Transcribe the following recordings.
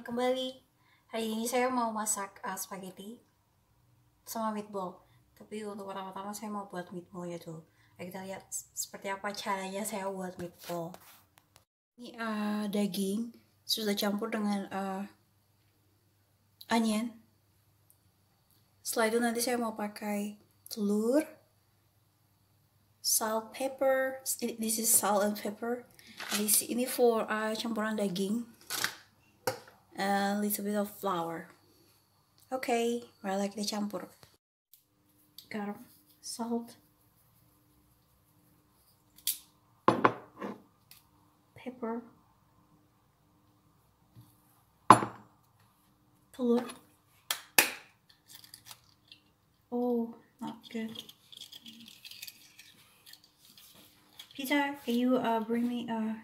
kembali. Hari ini saya mau masak uh, spaghetti sama meatball. Tapi untuk pertama-tama saya mau buat meatballnya dulu. Ayo kita lihat seperti apa caranya saya buat meatball. Ini uh, daging sudah campur dengan uh, onion. Setelah itu nanti saya mau pakai telur, salt, pepper. This is salt and pepper. Ini for uh, campuran daging a little bit of flour. Okay, mari kita campur. Garam, salt, pepper, telur. Oh, not good. Peter, can you uh, bring me uh,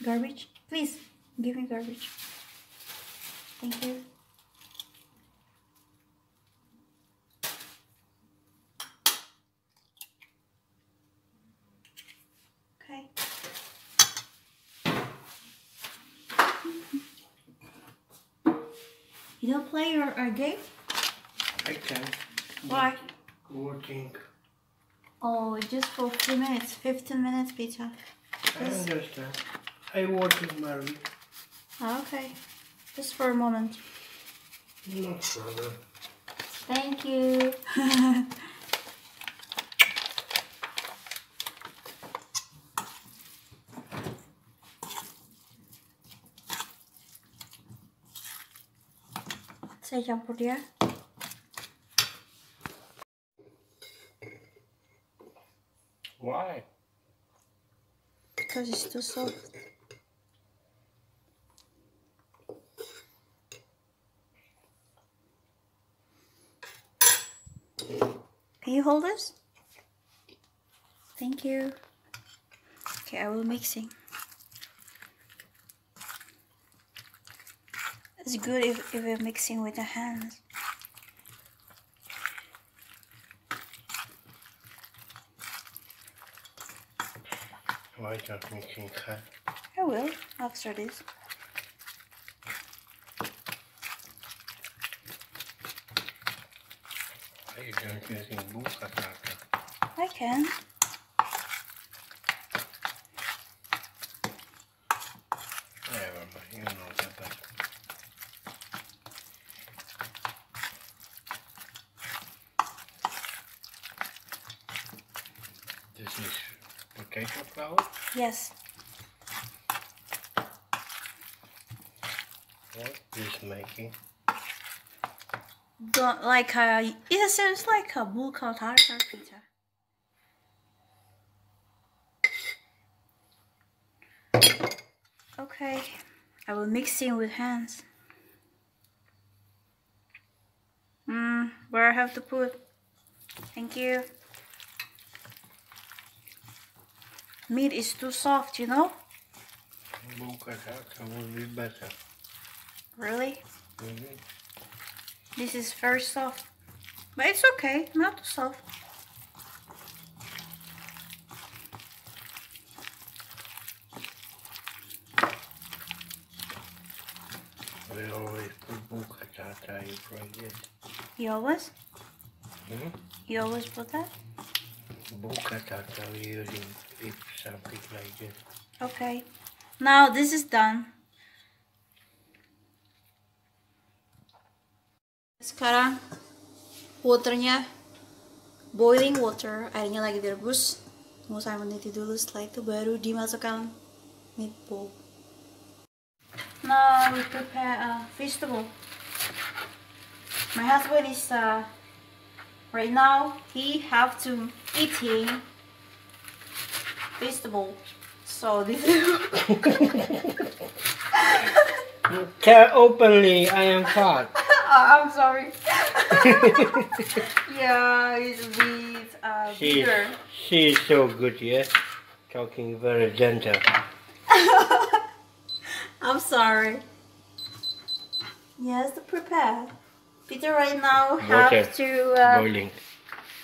garbage? Please, give me garbage. Thank you. Okay. You don't play your uh, game? I can. Why? Working. Oh, just for a few minutes, 15 minutes, Peter. I understand. I working, Mary. Ah, Okay, just for a moment. No problem. Thank you. Saya campur dia. Why? Because it's too soft. Hold this? Thank you. Okay, I will mixing. It's good if, if we're mixing with the hands. Why not making cut? I will after this. Why you don't I can. Never mind, you know that. but This is potato flour. Yes. What is making? Like a. It seems like a bull tartar pizza. Okay, I will mix in with hands. Hmm, where I have to put? Thank you. Meat is too soft, you know? Bukataka would be better. Really? Mhm. This is very soft. But it's okay, not too soft. We always put bukataka in front of it. You always? Hmm? You always put that? Bukataka we using if something like this. Okay. Now this is done. Sekarang waternya boiling water, airnya lagi direbus. Tunggu saya mendidih dulu, setelah itu baru dimasukkan meatball. Now we prepare a vegetable. My husband is uh, right now he have to eating vegetable. So this is Tell openly I am fat. I'm sorry. yeah, it's a bit uh, She, bigger. she is so good, yeah? Talking very gentle. I'm sorry. Yes, to prepare. Peter right now have Water. to. Uh, Boiling.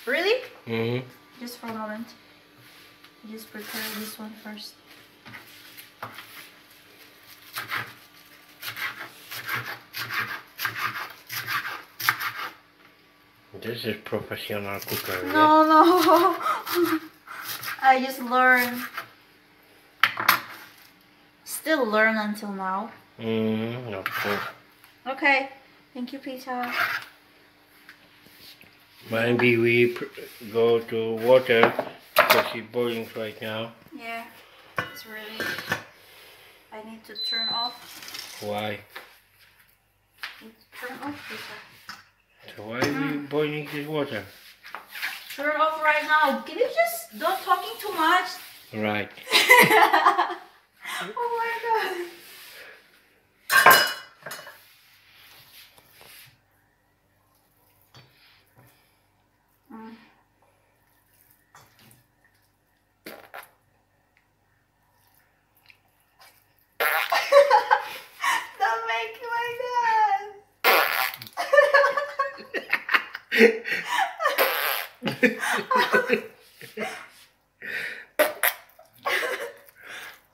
really? hmm Just for a moment. Just prepare this one first. This is professional cooker. yeah? No, no. I just learn. Still learn until now. Mm, of course. Okay. Thank you, Peter. Maybe we pr- go to water because it's boiling right now. Yeah. It's really. I need to turn off. Why? Turn off, Peter. Why are we hmm. boiling this water? Turn it off right now. Can you just don't talking too much? Right. oh my god. Mm. Don't make me like that.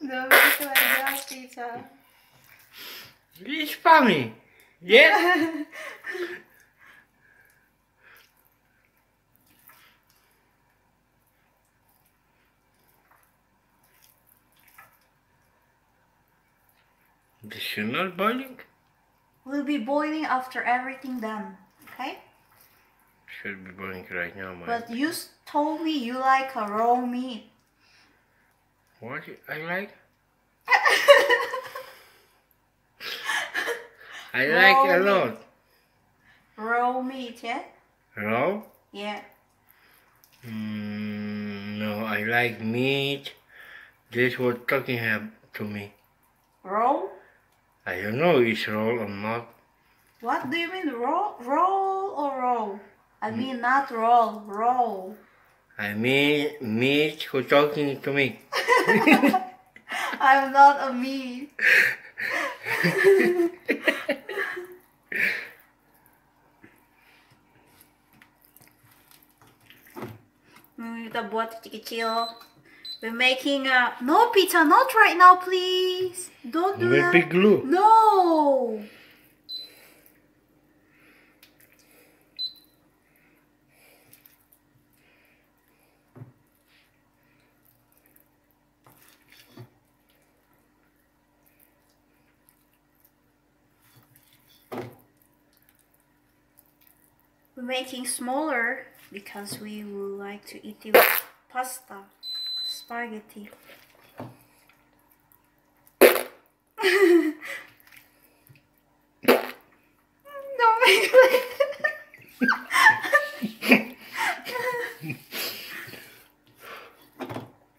Don't make me like that, Peter. It's funny. Yeah? This is not boiling? Will be boiling after everything done. Okay? Should be boiling right now, man. But you told me you like a raw meat. What I like? I like a Raw lot. raw meat, yeah? Raw? Yeah. Mm, no, I like meat. This was talking to me. Raw? I don't know it's roll or not. What do you mean roll, Roll or roll? I mean not roll, roll. I mean meat who talking to me. I'm not a meat. Hmm, kita buat kecil-kecil. We're making a no pizza, not right now, please. Don't do With that. glue. No. We're making smaller because we would like to eat it with pasta, spaghetti.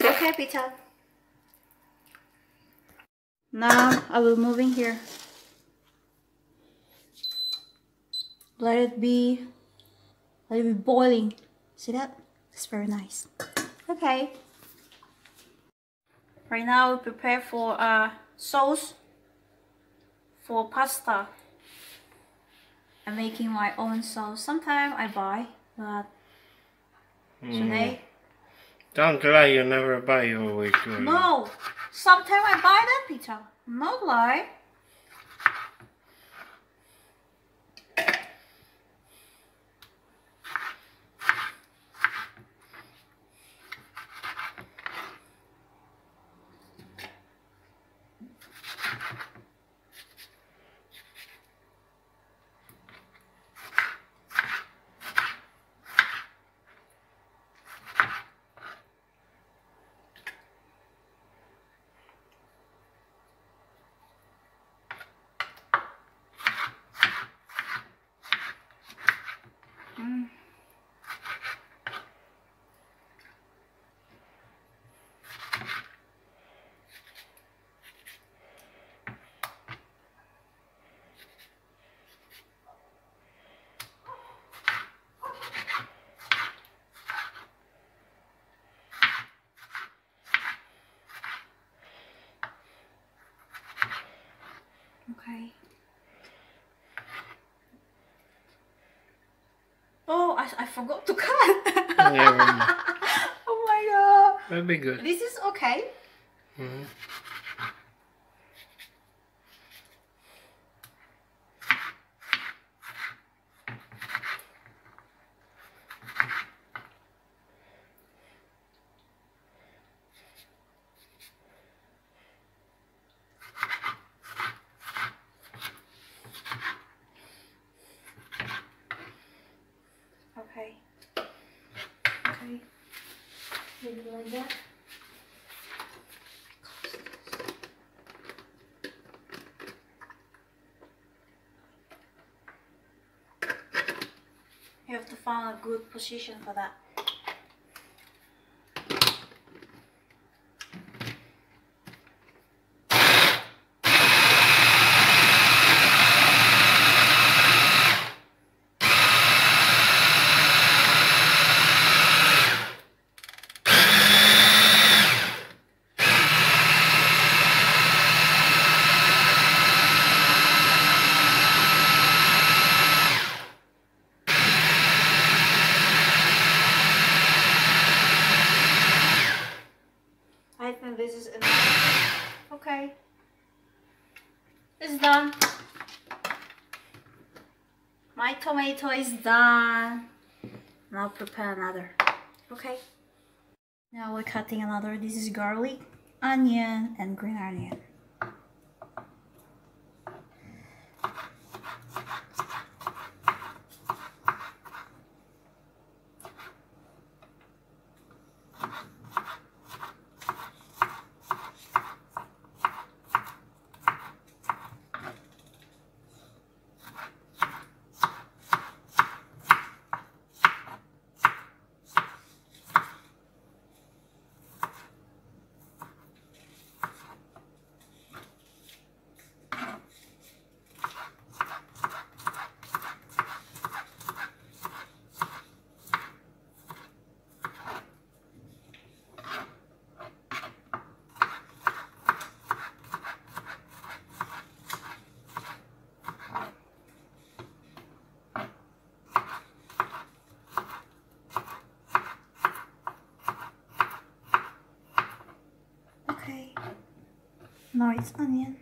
Okay, Peter. Now I will move in here. Let it be let it be boiling. See that? It's very nice. Okay. Right now we prepare for uh sauce for pasta. I'm making my own sauce. Sometimes I buy, but today Don't lie, you never buy you always do. no. Sometimes I buy that pizza. Not lie. Okay. Oh, I, I forgot to cut. Mind. oh my god. That'll be good. This is okay. Mhm. Maybe like that. You have to find a good position for that. I think this is enough. Okay. It's done. My tomato is done. Now prepare another. Okay. Now we're cutting another. This is garlic, onion, and green onion. Okay. Now it's onion.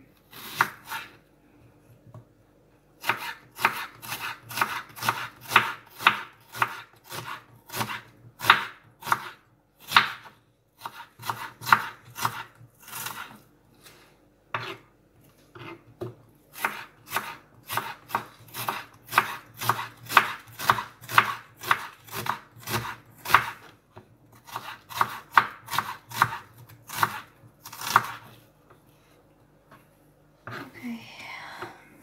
Okay.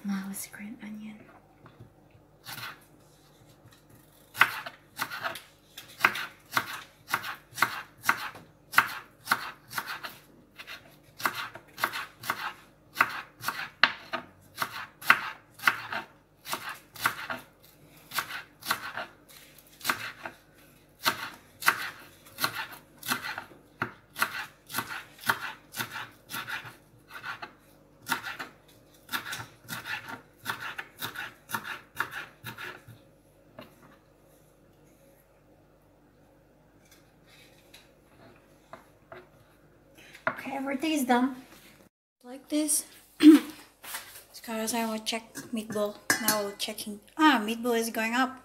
Now it's green onion. Okay, everything is done. Like this. Sekarang I mau check meatball. Now we're checking. Ah, meatball is going up.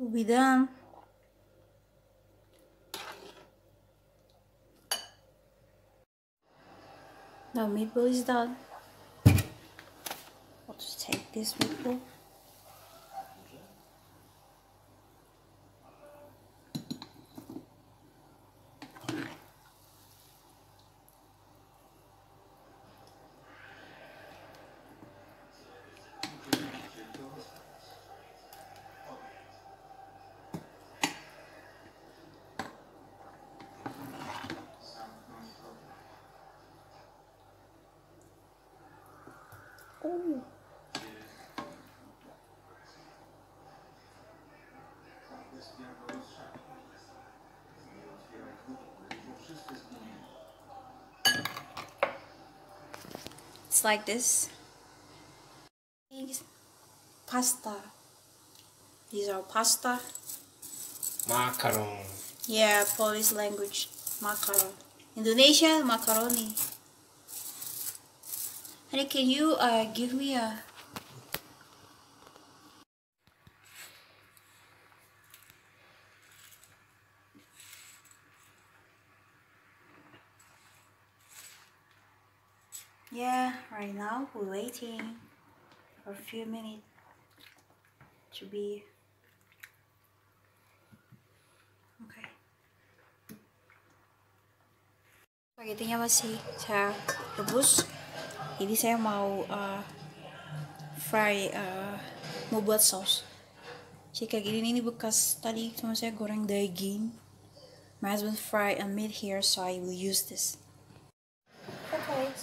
Will be done. Now meatball is done. I'll just take this meatball. Oh. It's like this. Pasta. These are pasta. Macaron. Yeah, Polish language. Macaron. Indonesian macaroni. Honey, can you uh, give me a Right now we're waiting for a few minutes to be okay. Spaghettinya masih saya rebus. Jadi saya mau uh, fry, uh, mau buat saus. Jadi kayak gini ini bekas tadi teman saya goreng daging. My husband fried a meat here, so I will use this.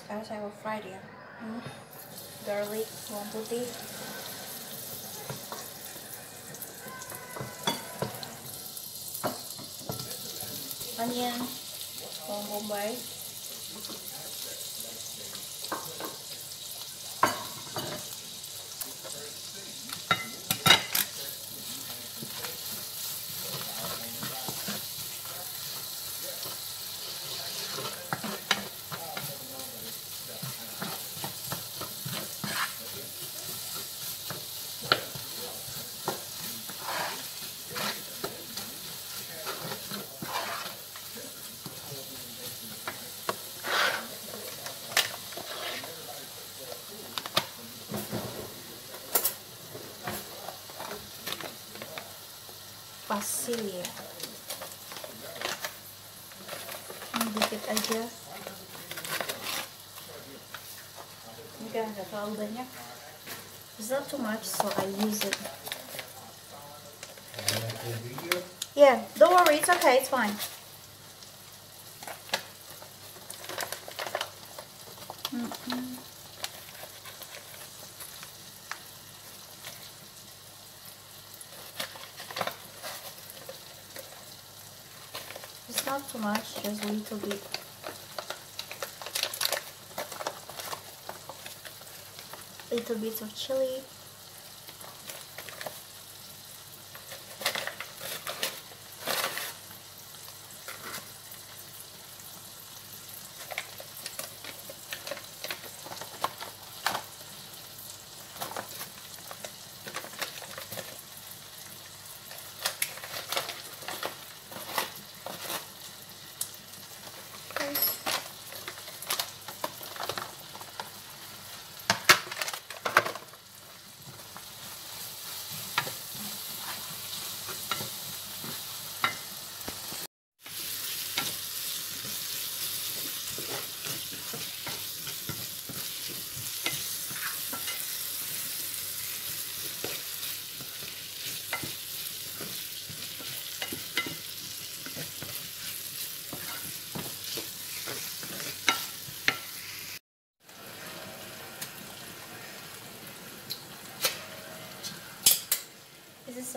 Sekarang saya will fry dia. Hmm. Garlic, bawang putih. Onion, bawang bombay. Pasil ya. Ini dikit aja. Nggak terlalu banyak. It's not too much, so I use it. Yeah, don't worry, it's okay, it's fine. Mm-mm. It's not too much, just a little bit. Little bit of chili.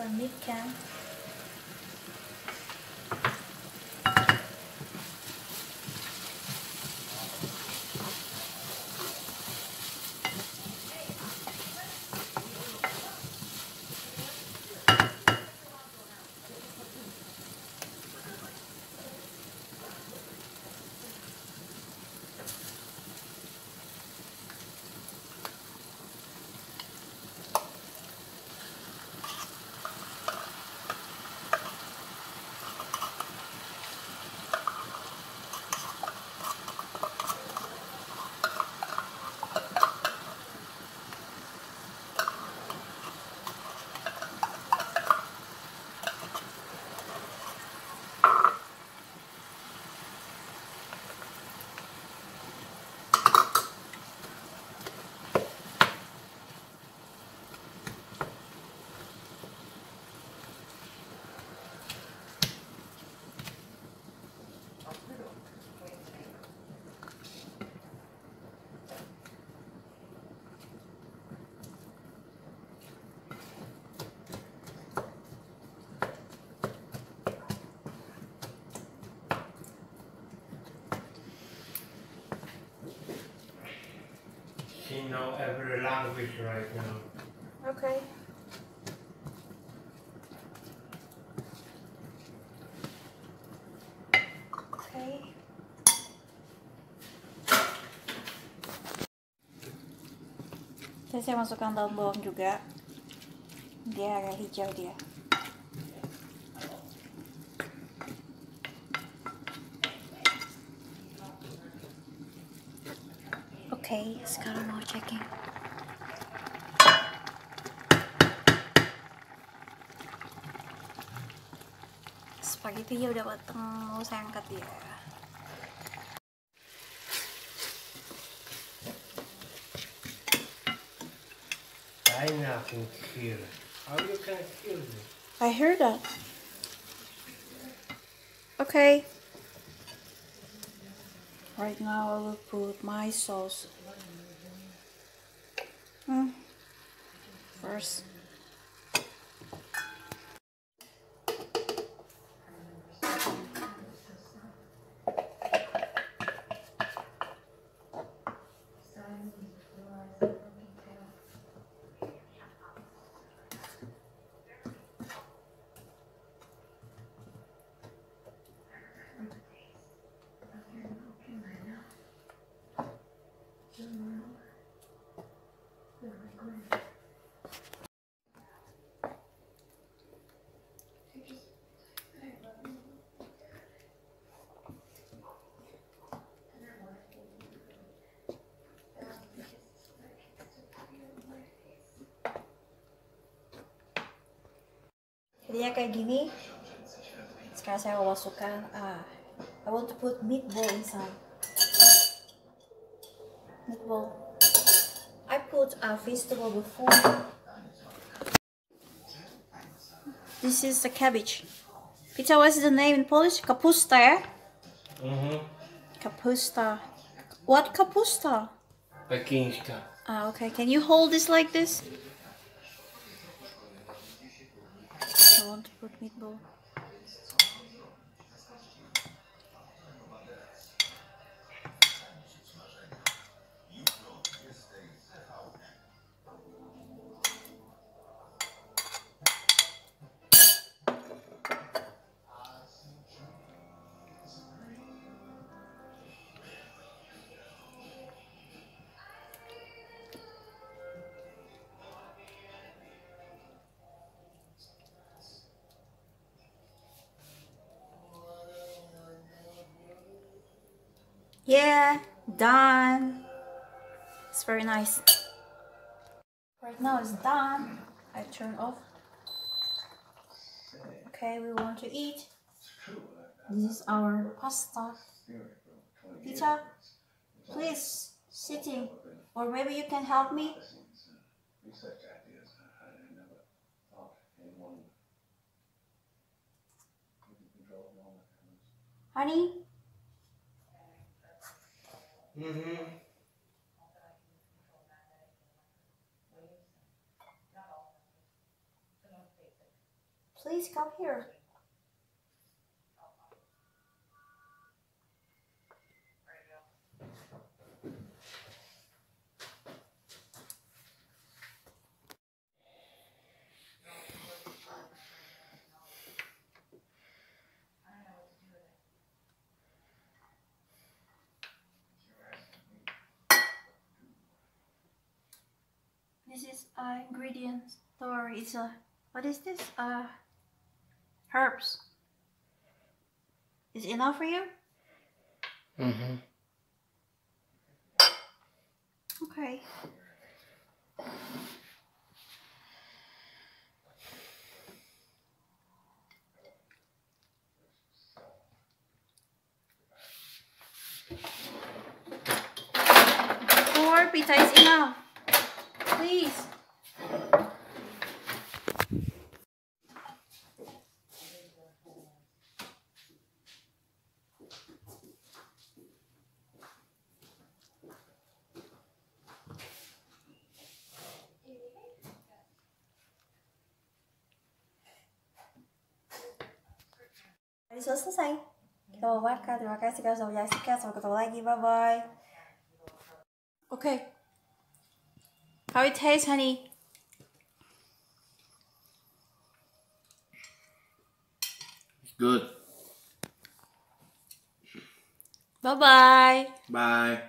Okay. This is She know every language right now. Okay. Okay. Terus saya masukkan daun bawang juga. Dia agak hijau dia. Checking. Spaghettinya udah mateng, mau saya angkat ya. I nothing kill. How you can kill me? I heard that. Okay. Right now I will put my sauce. Hmm. First. Kayak gini. Sekarang saya mau masukkan ah, I want to put meatball inside. Meatball. I put a vegetable before. This is the cabbage. Peter, what's the name in Polish? Kapusta, yeah? Mm-hmm. Kapusta. What kapusta? Pekinska. Ah, okay. Can you hold this like this? Want to put meatball. Yeah, done. It's very nice. Right now it's done. I turn off. Okay, we want to eat. This is our pasta. Peter, please sitting, or maybe you can help me. Honey, Mm-hmm. please come here. Is uh, ingredient story. It's a what is this? Uh, herbs. Is enough for you? Mm-hmm. Okay. Four pizza is enough. É isso. Isso você sai. Então, vai ficar, vai ficar, se gastar, vai ficar, só que eu tô lá aqui, bye bye. Okay. How it tastes, honey? It's good. Bye bye. Bye.